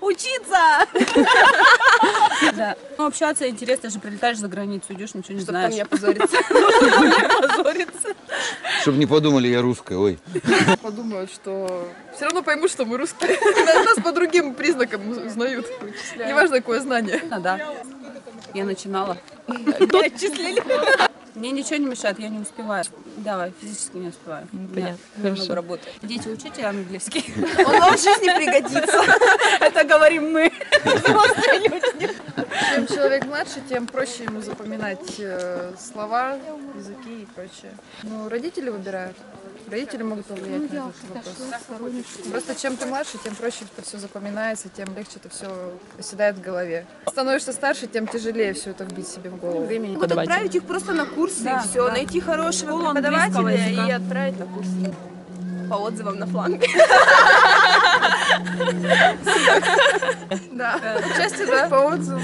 учиться. Да. Ну, общаться интересно, же прилетаешь за границу, идешь, ничего не Чтобы там знаешь. не опозориться. позориться. Чтобы не подумали, я русская, ой. Подумают, что... Все равно поймут, что мы русские. Нас по другим признакам узнают. Неважно, какое знание. А, да. Я начинала. Отчислили. Мне ничего не мешает, я не успеваю. Давай, физически не успеваю. понятно. У меня Хорошо. много работы. Дети, учите английский. Он вам в жизни пригодится. Говорим мы. Чем человек младше, тем проще ему запоминать э, слова, языки и прочее. Ну, родители выбирают. Родители могут повлиять на этот вопрос. Просто чем ты младше, тем проще это все запоминается, тем легче это все оседает в голове. Становишься старше, тем тяжелее все это вбить себе в голову. Времени. Вот отправить их просто на курсы Да, и все, да. найти хорошего преподавателя и отправить на курсы. По отзывам на фланге. Да, отчасти да, по отзывам.